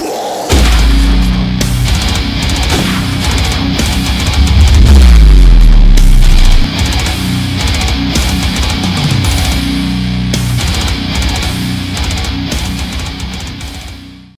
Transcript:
Whoa!